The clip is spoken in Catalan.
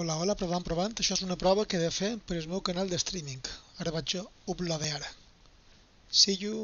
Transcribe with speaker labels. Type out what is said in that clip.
Speaker 1: Hola, hola, provant, provant. Això és una prova que he de fer per el meu canal de streaming. Ara vaig jo uploadear. See you!